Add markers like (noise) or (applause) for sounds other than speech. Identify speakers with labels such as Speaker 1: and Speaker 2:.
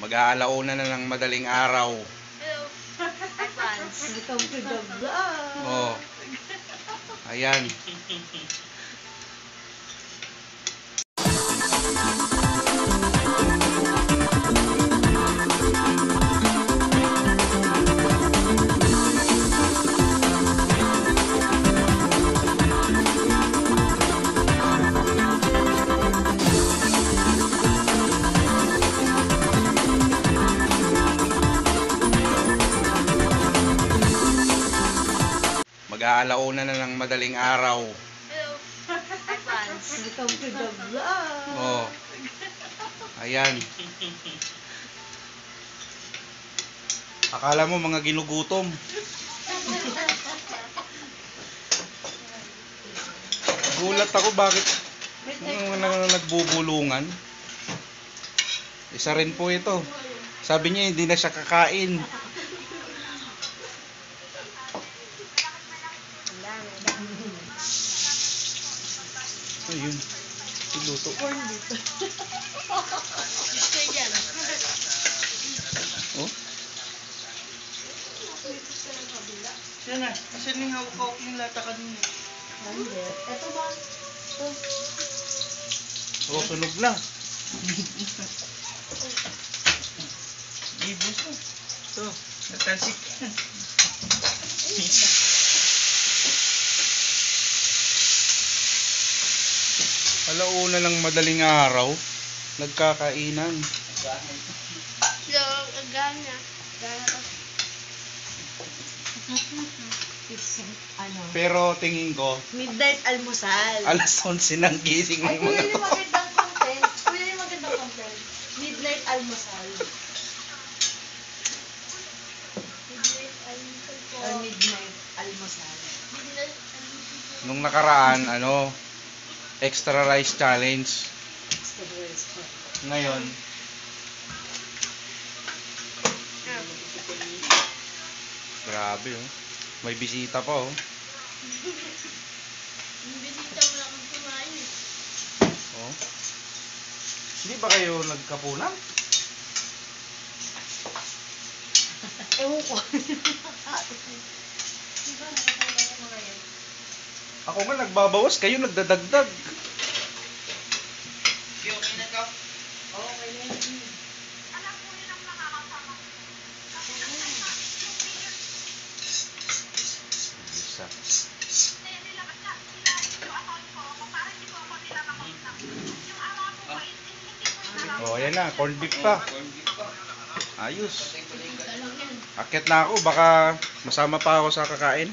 Speaker 1: Mag-aalauna na ng madaling araw.
Speaker 2: Hello. (laughs) Advance.
Speaker 3: Welcome to the vlog.
Speaker 1: Oh. Ayan. Mag-aalauna na ng madaling araw.
Speaker 2: Hello.
Speaker 3: Welcome to the vlog.
Speaker 1: Oh. Ayan. Akala mo mga ginugutom. Gulat ako bakit mga na- nagbubulungan. Isa rin po ito. Sabi niya hindi na siya kakain. Ayun. Siluto.
Speaker 3: Corn beef.
Speaker 1: Oh.
Speaker 4: Yan na, kasi ning hawak-hawak yung lata kanina.
Speaker 3: Hindi. Ito ba? Ito.
Speaker 1: Oh, sunog na.
Speaker 4: Ibus mo. Ito, natalsik yan.
Speaker 1: Alauna ng madaling araw, nagkakainan.
Speaker 2: Hello. Gana. Gana.
Speaker 3: It's, ano,
Speaker 1: Pero tingin ko,
Speaker 3: midnight almusal.
Speaker 1: alas 11 ng gising
Speaker 3: Ay,
Speaker 1: ng
Speaker 3: kuya
Speaker 1: mga
Speaker 3: yung
Speaker 1: to.
Speaker 3: magandang content. Kuya yung magandang content. Midnight almusal.
Speaker 2: Midnight almusal po.
Speaker 3: Or midnight almusal.
Speaker 2: Midnight almusal po.
Speaker 1: Nung nakaraan, ano, extra rice challenge. Ngayon, grabe oh. May bisita pa oh. (laughs)
Speaker 2: Bisita mo lang kumain eh.
Speaker 1: oh. Hindi ba kayo nagkapunan? (laughs)
Speaker 3: Ewan ko. (laughs)
Speaker 1: Ako nga nagbabawas, kayo nagdadagdag.
Speaker 4: Okay, okay na ka?
Speaker 3: Okay na yun.
Speaker 1: Isa. Oh, ayan na, corned beef pa. Ayos.
Speaker 2: Yan.
Speaker 1: Akit na ako, baka masama pa ako sa kakain.